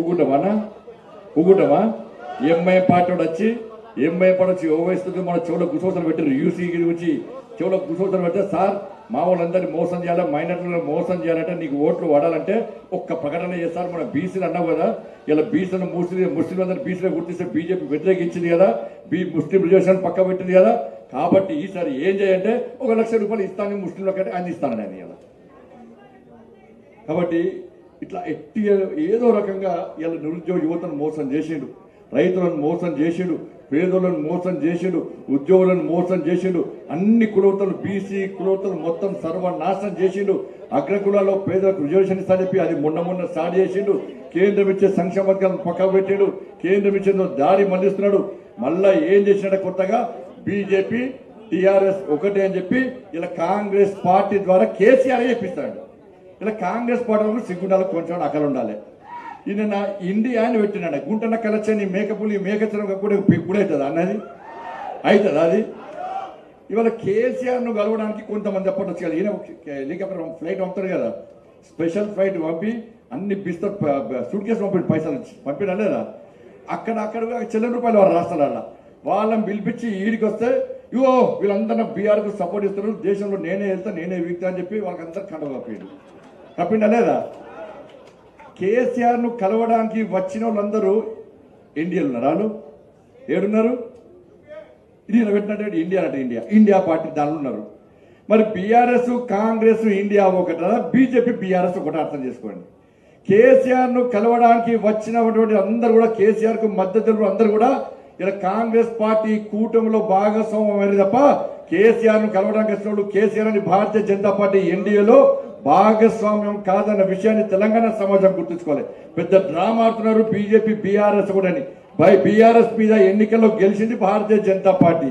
ఊగుంటామా ఊగుంటామా MI party వచ్చి MI party వచ్చి ఓవైస్తుంది మన చెవులో గుసోతలు పెట్టారు యూసీ వచ్చి చెవులో గుసోతలు పెడితే సార్ మా వాళ్ళందరినీ మోసం చేయాలి? మైనార్టీలను మోసం చేయాలంటే నీకు ఓట్లు వాడాలంటే ఒక్క ప్రకటన చేస్తారు. మన బీసీలు అన్నావు కదా ఇలా బీసీలను ముస్లిం ముస్లిం అందరూ బీసీలు గుర్తిస్తే బీజేపీ వ్యతిరేకించింది కదా బీ ముస్లిం రిజర్వేషన్ పక్క పెట్టింది కదా. కాబట్టి ఈసారి ఏం చేయంటే ఒక లక్ష రూపాయలు ఇస్తాను ముస్లింలకంటే అందిస్తాను నేను ఇలా. కాబట్టి ఇట్లా ఎట్టి ఏదో రకంగా ఇలా నిరుద్యోగ యువతను మోసం చేసిండు రైతులను మోసం చేసిండు పేదలను మోసం చేసిండు ఉద్యోగులను మోసం చేసిండు అన్ని కులవతలు బీసీ కులవతలు మొత్తం సర్వనాశనం చేసిండు అగ్రకులాల్లో పేదలకు రిజర్వేషన్ ఇస్తా చెప్పి అది మొన్న మొన్న స్టార్ట్ చేసిండు కేంద్రం ఇచ్చే సంక్షేమ పథకాలను పక్కకు పెట్టిండు కేంద్రం ఇచ్చేందుకు దారి మళ్ళిస్తున్నాడు మళ్ళా ఏం చేసినాడు కొత్తగా? బీజేపీ టిఆర్ఎస్ ఒకటే అని చెప్పి ఇలా కాంగ్రెస్ పార్టీ ద్వారా కేసీఆర్ చెప్పిస్తాడు ఇలా కాంగ్రెస్ పార్టీ సిగ్గుండాలి కొంచెం అక్కడ ఉండాలి ఈయన నా ఇండియా అని పెట్టినాడు గుంటన్న కలచని మేకపులి మేకచరం కూడా కూడా అవుతుంది అన్నది? అవుతుంది అది? ఇవాళ కేసీఆర్ను కలవడానికి కొంతమంది అప్పటి కదా ఈయన హెలికాప్టర్ ఫ్లైట్ పంపుతారు కదా. స్పెషల్ ఫ్లైట్ పంపి అన్ని బిస్తర్ సూట్ కేసు పంపి పైసలు ఇచ్చి పంపినా లేదా? అక్కడ అక్కడ కూడా చెల్లెల రూపాయలు వాళ్ళు రాష్ట్రాల వాళ్ళని పిలిపించి ఈడికి వస్తే ఇవో వీళ్ళందరూ బీఆర్కు సపోర్ట్ ఇస్తారు దేశంలో నేనే వెళ్తా నేనే వీక్తా అని చెప్పి వాళ్ళకందరూ కండ కప్పిండు కప్పిండా లేదా కేసీఆర్ను కలవడానికి వచ్చిన వాళ్ళందరూ ఇండియన్ ఉన్నారు వాళ్ళు? ఏడున్నారు? ఇది పెట్టినటువంటి ఇండియా అంటే ఇండియా. ఇండియా పార్టీ దానిలో ఉన్నారు. మరి బీఆర్ఎస్ కాంగ్రెస్ ఇండియా ఒకట బీజేపీ బీఆర్ఎస్ ఒకటి అర్థం చేసుకోండి. కేసీఆర్ను కలవడానికి వచ్చినటువంటి అందరూ కూడా కేసీఆర్కు మద్దతు అందరూ కూడా ఇలా కాంగ్రెస్ పార్టీ కూటమిలో భాగస్వామ్యం తప్ప కేసీఆర్ను కలవడానికి వచ్చినప్పుడు కేసీఆర్ అని భారతీయ జనతా పార్టీ ఎన్డీఏలో భాగస్వామ్యం కాదన్న విషయాన్ని తెలంగాణ సమాజం గుర్తుంచుకోవాలి. పెద్ద డ్రామా ఆడుతున్నారు బీజేపీ బీఆర్ఎస్ కూడా అని. బై బీఆర్ఎస్ మీద ఎన్నికల్లో గెలిచింది భారతీయ జనతా పార్టీ.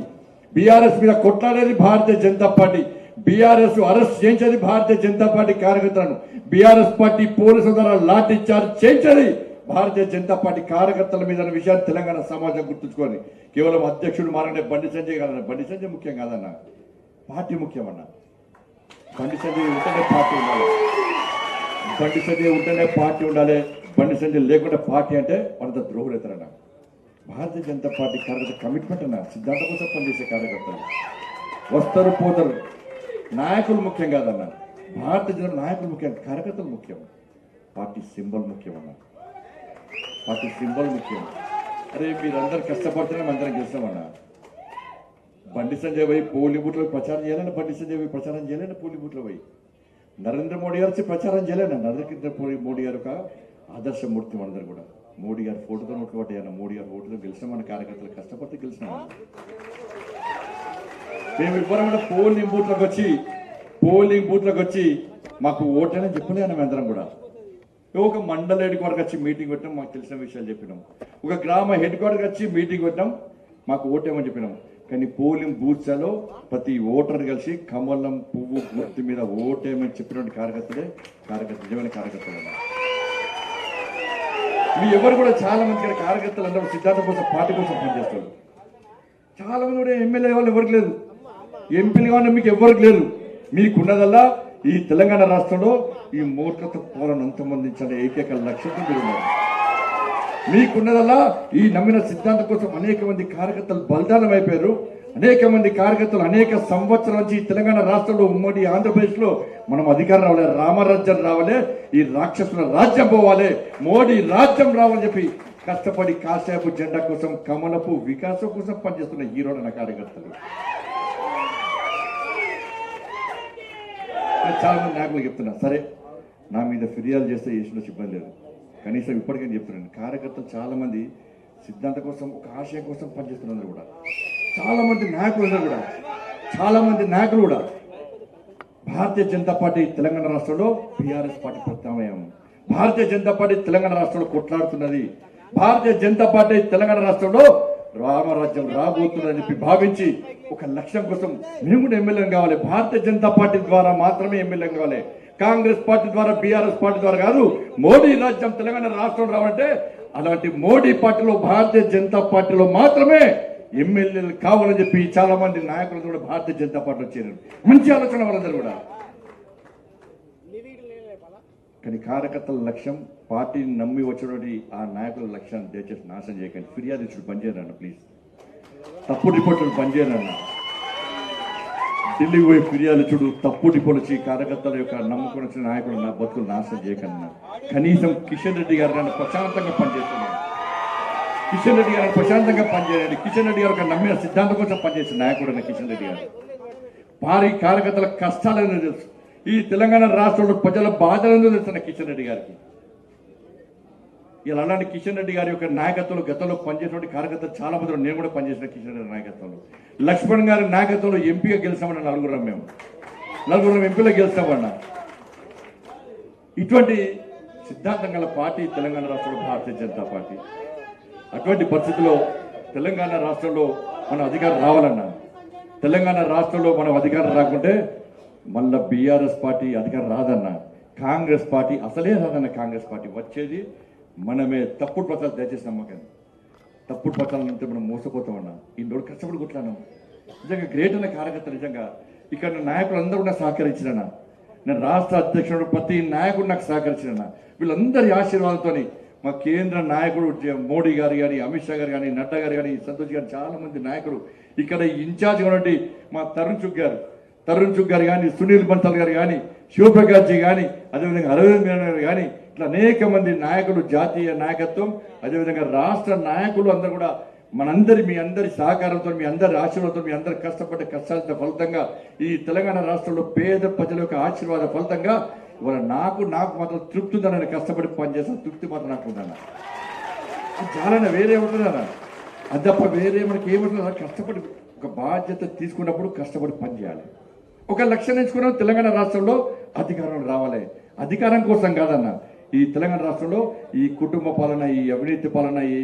బీఆర్ఎస్ మీద కొట్లాడేది Bharatiya Janata party. BRS arrest చేయించేది భారతీయ జనతా పార్టీ కార్యకర్తలను. బీఆర్ఎస్ పార్టీ పోలీసుల ద్వారా లాఠీ చార్జ్ చేయించేది భారతీయ జనతా పార్టీ కార్యకర్తల మీద విషయాన్ని తెలంగాణ సమాజం గుర్తుంచుకొని కేవలం అధ్యక్షుడు మారనే బండి సంజయ్ కాదన్న. బండి సంజయ్ ముఖ్యం కాదన్న. పార్టీ ముఖ్యమన్నా బండి సంజయ్ ఉంటేనే పార్టీ ఉండాలి. బండి సంజయ్ ఉంటేనే పార్టీ ఉండాలి. బండి సంజయ్ లేకుండా పార్టీ అంటే మనంత ద్రోహులెత్తరన్న భారతీయ జనతా పార్టీ కార్యకర్త కమిట్మెంట్ అన్న. సిద్ధాంతం కోసం పనిచేసే కార్యకర్తలు. వస్తారు పోతారు. నాయకులు ముఖ్యం కాదన్న. భారతీయ జనతా నాయకులు ముఖ్యం. కార్యకర్తలు ముఖ్యం. పార్టీ సింబల్ ముఖ్యం మాకు సింబల్ ముఖ్యం. అరే మీరందరూ కష్టపడితేనే అందరం గెలుస్తామన్నా? బండి సంజయ్ పోయి పోలి బూట్లో ప్రచారం చేయాలని? బండి సంజయ్ పోయి ప్రచారం చేయాలని? పోలి బూట్లో పోయి? నరేంద్ర మోడీ గారు ప్రచారం చేయలేను? నరేంద్ర మోడీ మోడీ గారు ఒక ఆదర్శమూర్తి మనందరూ కూడా. మోడీ గారి ఫోటోతో ఓట్లు కొట్టాయన్న మోడీ గారి ఫోటోతో గెలిచిన మన కార్యకర్తలు కష్టపడితే గెలిచినాం. మేము ఇవ్వడం పోలింగ్ బూత్లకు వచ్చి పోలింగ్ బూత్లకు వచ్చి మాకు ఓటేనని చెప్పలేను మేము అందరం కూడా? ఒక మండల హెడ్ క్వార్టర్కి వచ్చి మీటింగ్ పెట్టాం మాకు తెలిసిన విషయాలు చెప్పినాం. ఒక గ్రామ హెడ్ క్వార్టర్కి వచ్చి మీటింగ్ పెట్టాం మాకు ఓటేమని చెప్పినాం. కానీ పోలింగ్ బూత్స్లో ప్రతి ఓటర్ కలిసి కమలం పువ్వు గుర్తు మీద ఓటేమని చెప్పినటువంటి కార్యకర్తలే కార్యకర్త నిజమైన కార్యకర్తలు మీ ఎవరు కూడా చాలా మంది ఇక్కడ కార్యకర్తలు అందరూ సిద్ధాంత కోసం పార్టీ కోసం పనిచేస్తారు. చాలా మంది కూడా ఎమ్మెల్యే వాళ్ళు ఎవరికి లేదు. ఎంపీలు కావాలి మీకు ఎవరికి లేదు. మీకున్నదల్లా ఈ తెలంగాణ రాష్ట్రంలో ఈ మూర్ఖత పోలను అంతమందించిన ఏకైక లక్ష్యంతో మీరు మీకున్నదల్లా ఈ నమ్మిన సిద్ధాంతం కోసం అనేక మంది కార్యకర్తలు బలిదానం అయిపోయారు. అనేక మంది కార్యకర్తలు అనేక సంవత్సరాల నుంచి తెలంగాణ రాష్ట్రంలో ఉమ్మడి ఆంధ్రప్రదేశ్లో మనం అధికారం రావాలి రామరాజ్యం రావాలి ఈ రాక్షసుల రాజ్యం పోవాలి మోడీ రాజ్యం రావాలని చెప్పి కష్టపడి కాసేపు జెండా కోసం కమలపు వికాసం కోసం పనిచేస్తున్న హీరోలు కార్యకర్తలు. నేను చాలా నాయకులు చెప్తున్నా. సరే నా మీద ఫిర్యాదు చేస్తే చేసిన ఇబ్బంది లేదు కనీసం ఇప్పటికైనా చెప్తున్నాను. కార్యకర్తలు చాలామంది సిద్ధాంతం కోసం ఒక ఆశయం కోసం పనిచేస్తున్నారు కూడా. చాలామంది నాయకులు ఉన్నారు కూడా. చాలామంది నాయకులు కూడా. భారతీయ జనతా పార్టీ తెలంగాణ రాష్ట్రంలో బీఆర్ఎస్ పార్టీ ప్రత్యామ్నాయం. భారతీయ జనతా పార్టీ తెలంగాణ రాష్ట్రంలో కొట్లాడుతున్నది. భారతీయ జనతా పార్టీ తెలంగాణ రాష్ట్రంలో రామరాజ్యం రాబోతుందని చెప్పి భావించి ఒక లక్ష్యం కోసం మేము కూడా ఎమ్మెల్యే కావాలి. భారతీయ జనతా పార్టీ ద్వారా మాత్రమే ఎమ్మెల్యే కావాలి. కాంగ్రెస్ పార్టీ ద్వారా బీఆర్ఎస్ పార్టీ ద్వారా కాదు మోడీ రాజ్యం తెలంగాణ రాష్ట్రం రావాలంటే అలాంటి మోడీ పార్టీలో భారతీయ జనతా పార్టీలో మాత్రమే ఎమ్మెల్యేలు కావాలని చెప్పి చాలా మంది నాయకులు కూడా భారతీయ జనతా పార్టీలో చేరారు. మంచి ఆలోచన వాళ్ళందరూ కూడా. కానీ కార్యకర్తల లక్ష్యం పార్టీని నమ్మి వచ్చినటువంటి ఆ నాయకుల లక్ష్యాన్ని దయచేసి నాశనం చేయకండి. ఫిర్యాదు ఇచ్చుడు పనిచేయరన్న ప్లీజ్. తప్పు రిపోర్టులు పనిచేయరన్న ఢిల్లీకి పోయి ఫిర్యాదు చూడు తప్పు రిపోర్ట్ వచ్చి కార్యకర్తల యొక్క నమ్మకం వచ్చిన నాయకులు నా బతుకులు నాశనం చేయకన్నా. కనీసం కిషన్ రెడ్డి గారు నన్ను ప్రశాంతంగా పనిచేస్తున్నాను కిషన్ రెడ్డి గారు ప్రశాంతంగా పనిచేయండి. కిషన్ రెడ్డి గారు నమ్మిన సిద్ధాంతం కోసం పనిచేసిన నాయకుడు కిషన్ రెడ్డి గారు. భారీ కార్యకర్తల కష్టాలను తెలుసు. ఈ తెలంగాణ రాష్ట్రంలో ప్రజల బాధలను తెలుస్తున్న కిషన్ రెడ్డి గారికి? ఇలా అలాంటి కిషన్ రెడ్డి గారి యొక్క నాయకత్వంలో గతంలో పనిచేసినటువంటి కార్యకర్తలు చాలా మంది నేను కూడా పనిచేసిన కిషన్ రెడ్డి నాయకత్వంలో. లక్ష్మణ్ గారి నాయకత్వంలో ఎంపీగా గెలిచామన్న నలుగురం మేము. నలుగురం ఎంపీలో గెలిచామన్నా ఇటువంటి సిద్ధాంతం గల పార్టీ తెలంగాణ రాష్ట్రంలో భారతీయ జనతా పార్టీ. అటువంటి పరిస్థితుల్లో తెలంగాణ రాష్ట్రంలో మనం అధికారం రావాలన్నా తెలంగాణ రాష్ట్రంలో మనం అధికారం రాకుంటే మళ్ళా బీఆర్ఎస్ పార్టీ అధికారం రాదన్న కాంగ్రెస్ పార్టీ అసలే రాదన్న కాంగ్రెస్ పార్టీ వచ్చేది మనమే తప్పుడు పత్రాలు దయచేసి నమ్మకండి. తప్పుడు పత్రాలు అంటే మనం మోసపోతామన్నా. ఇన్ని రోజులు కష్టపడి కొట్లాను నిజంగా గ్రేట్ అన్న కార్యకర్త నిజంగా ఇక్కడ నాయకులు అందరూ నాకు సహకరించినన్నా నేను రాష్ట్ర అధ్యక్షుడు ప్రతి నాయకుడు నాకు సహకరించిన వీళ్ళందరి ఆశీర్వాదంతోని మా కేంద్ర నాయకుడు మోడీ గారు కానీ అమిత్ షా గారు కానీ నడ్డా గారు కానీ సంతోష్ గారు చాలా మంది నాయకులు ఇక్కడ ఇన్ఛార్జ్ ఉన్నటువంటి మా తరుణ్ చుక్ గారు. తరుణ్ చుగ్ గారు కానీ సునీల్ బన్సల్ గారు కానీ శివప్రకాష్ జీ కానీ అదేవిధంగా అరవింద్ మీనన్ గారు కానీ ఇట్లా అనేక మంది నాయకులు జాతీయ నాయకత్వం అదేవిధంగా రాష్ట్ర నాయకులు అందరూ కూడా మనందరి మీ అందరి సహకారంతో మీ అందరి ఆశీర్వాదంతో మీ అందరి కష్టపడ్డ కష్టాల ఫలితంగా ఈ తెలంగాణ రాష్ట్రంలో పేద ప్రజల యొక్క ఆశీర్వాద ఫలితంగా ఇవాళ నాకు నాకు మాత్రం తృప్తి ఉందని నేను కష్టపడి పనిచేసిన తృప్తి మాత్రం నాకు ఉందన్న. చాలా వేరే ఉంటుందన్న. అది తప్ప వేరే మనకి ఏముంటుందో కష్టపడి ఒక బాధ్యత తీసుకున్నప్పుడు కష్టపడి పని చేయాలి ఒక లక్ష్యం ఎంచుకున్న. తెలంగాణ రాష్ట్రంలో అధికారం రావాలి. అధికారం కోసం కాదన్న ఈ తెలంగాణ రాష్ట్రంలో ఈ కుటుంబ పాలన ఈ అవినీతి పాలన ఈ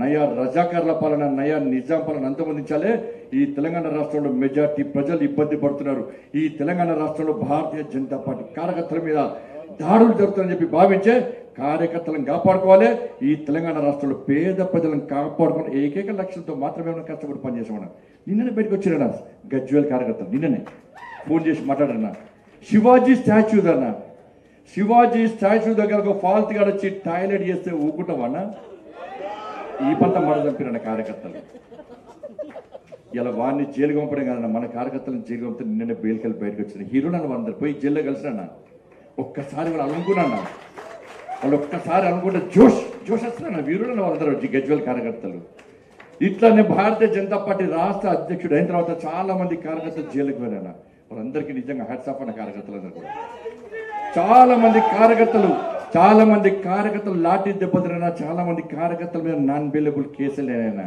నయా రజాకార్ల పాలన నయా నిజాం పాలన అంతమందించాలే. ఈ తెలంగాణ రాష్ట్రంలో మెజార్టీ ప్రజలు ఇబ్బంది పడుతున్నారు. ఈ తెలంగాణ రాష్ట్రంలో భారతీయ జనతా పార్టీ కార్యకర్తల మీద దాడులు జరుగుతుందని చెప్పి భావించే కార్యకర్తలను కాపాడుకోవాలి. ఈ తెలంగాణ రాష్ట్రంలో పేద ప్రజలను కాపాడుకుని ఏకైక లక్ష్యంతో మాత్రమే కష్టపడి పనిచేసామన్నా. నిన్ననే బయటకు వచ్చిన గజ్వేల్ కార్యకర్తలు నిన్ననే. ఫోన్ చేసి మాట్లాడన్నా. శివాజీ స్టాచ్యూ అన్న శివాజీ స్టాచ్యూ దగ్గర ఒక ఫాల్త్ గాడు వచ్చి టాయిలెట్ చేస్తే ఊకుంటామన్నా ఈ పంట మడ చంపిరన్న కార్యకర్తలు. ఇలా వాడిని జైలు పంపడం కాదన్న మన కార్యకర్తలను జైలు పంపితే నిన్న బెయిల్కెళ్ళి బయటకు వచ్చిన హీరోలు అన్న పోయి జైల్లో కలిసినా ఒక్కసారి వాళ్ళు అనుకున్నా వాళ్ళు ఒక్కసారి అనుకుంటే జోష్ జోష్ వస్తున్నా వీరుడు వాళ్ళందరూ గజ్వల్ కార్యకర్తలు. ఇట్లానే భారతీయ జనతా పార్టీ రాష్ట్ర అధ్యక్షుడు అయిన తర్వాత చాలా మంది కార్యకర్తలు జైలుకి వెళ్ళాను వాళ్ళందరికీ నిజంగా హ్యాట్స్ ఆఫ్ అన్న కార్యకర్తలందరూ కూడా. చాలా మంది కార్యకర్తలు చాలా మంది కార్యకర్తలు లాఠీ దెబ్బతిరైనా చాలా మంది కార్యకర్తల మీద నాన్ అవైలబుల్ కేసులు అయినా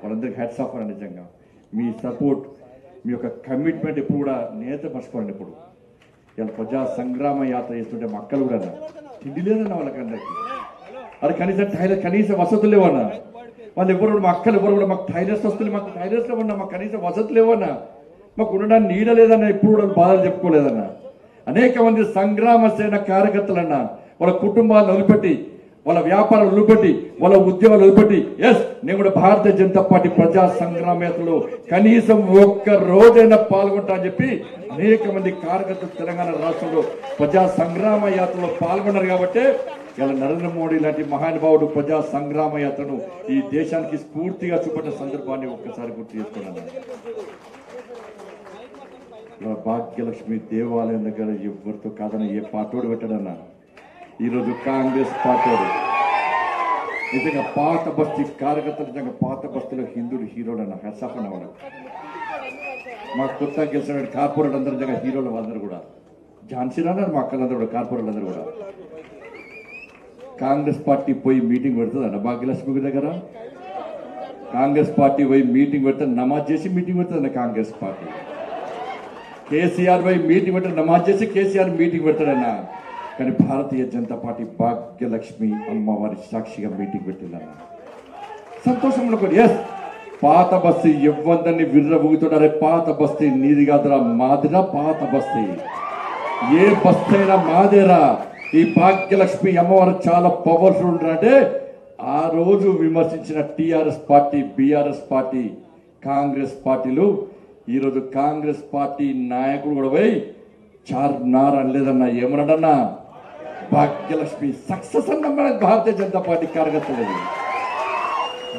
వాళ్ళందరికీ హ్యాట్స్ ఆఫ్ అన్న నిజంగా. మీ సపోర్ట్ మీ యొక్క కమిట్మెంట్ ఎప్పుడు కూడా నేత మర్చిపోండి ఇప్పుడు ఇలా ప్రజా సంగ్రామ యాత్ర చేస్తుంటే మా అక్కలు కూడా తిండి లేదన్న వాళ్ళకందరికీ. అది కనీసం టైలర్ కనీస వసతులు లేవన్నా. వాళ్ళు ఎవరు కూడా మా అక్కలు ఎవరు కూడా మాకు టైలర్స్ వస్తుంది మాకు టైలర్స్ లేవన్నా మాకు కనీసం వసతులు లేవన్నా. మాకు ఉండడానికి నీడ లేదన్నా ఎప్పుడు కూడా బాధలు చెప్పుకోలేదన్నా. అనేక మంది సంగ్రామ సేన కార్యకర్తలన్నా వాళ్ళ కుటుంబాలను వదిలిపెట్టి వాళ్ళ వ్యాపారాలు వదిలిపెట్టి వాళ్ళ ఉద్యోగాలు వదిలిపెట్టి ఎస్ నేను కూడా భారతీయ జనతా పార్టీ ప్రజా సంగ్రామ యాత్రలో కనీసం ఒక్క రోజైనా పాల్గొంటా అని చెప్పి అనేక మంది కార్యకర్తలు తెలంగాణ రాష్ట్రంలో ప్రజా సంగ్రామ యాత్రలో పాల్గొన్నారు కాబట్టి ఇలా నరేంద్ర మోడీ లాంటి మహానుభావుడు ప్రజా సంగ్రామ యాత్రను ఈ దేశానికి స్ఫూర్తిగా చూపట్టిన సందర్భాన్ని ఒక్కసారి గుర్తు చేసుకున్నాను. భాగ్యలక్ష్మి దేవాలయం దగ్గర ఎవరితో కాదని ఏ పాటోడు పెట్టడన్నా? ఈరోజు కాంగ్రెస్ పాటోడు. నిజంగా పాత బస్తీ కార్యకర్తలు నిజంగా పాత బస్తీలో హిందువులు హీరోడు అన్న హెసాఫ్ వాడు మా కొత్త గెలిచిన కార్పొరేట్ అందరూ నిజంగా హీరోలు వాళ్ళందరూ కూడా. ఝాన్సీ అన్నారు మా అక్కలందరూ కూడా కార్పొరేట్ అందరూ కూడా. కాంగ్రెస్ పార్టీ పోయి మీటింగ్ పెడుతుంది అన్న భాగ్యలక్ష్మి దగ్గర? కాంగ్రెస్ పార్టీ పోయి మీటింగ్ పెడితే నమాజ్ చేసి మీటింగ్ పెడుతుంది కాంగ్రెస్ పార్టీ. కేసీఆర్ పై మీటింగ్ పెట్టడం నమాజ్ చేసి కేసీఆర్ మీటింగ్ పెడతాడన్న. కానీ భారతీయ జనతా పార్టీ భాగ్యలక్ష్మి అమ్మవారి సాక్షిగా మీటింగ్ పెట్టిందన్న. సంతోషంలో ఎస్ పాత బస్తీ ఎవ్వందరినీ విర్రబూగుతున్నారే పాత బస్తీ నీది కాదురా మాదిరా పాత బస్తీ. ఏ బస్తీ మాదేరా. ఈ భాగ్యలక్ష్మి అమ్మవారు చాలా పవర్ఫుల్ ఉంటారంటే ఆ రోజు విమర్శించిన TRS party BRS party Congress పార్టీలు ఈరోజు కాంగ్రెస్ పార్టీ నాయకుడు కూడా పోయి చార్మినార్ అనలేదన్నా ఏమన్నాడన్నా? భాగ్యలక్ష్మి సక్సెస్ అన్న మన భారతీయ జనతా పార్టీ కార్యకర్తలు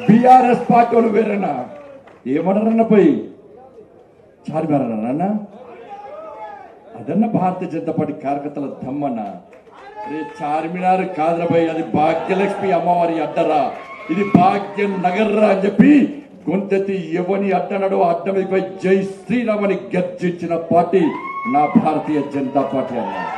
బీఆర్ఎస్ పార్టీ వాళ్ళు వేరేనా? ఏమన్నారన్న పోయి? చార్మినార్ అన్న అదన్న భారతీయ జనతా పార్టీ కార్యకర్తల దమ్మన్న రే చార్మినార్ కాదురబాయ్ అది భాగ్యలక్ష్మి అమ్మవారి అడ్డరా. ఇది భాగ్యం నగర్రా అని చెప్పి గొంతెత్తి ఎవని అడ్డనడో అడ్డమిపై జై శ్రీరామని గర్జించిన పార్టీ నా భారతీయ జనతా పార్టీ అన్నారు.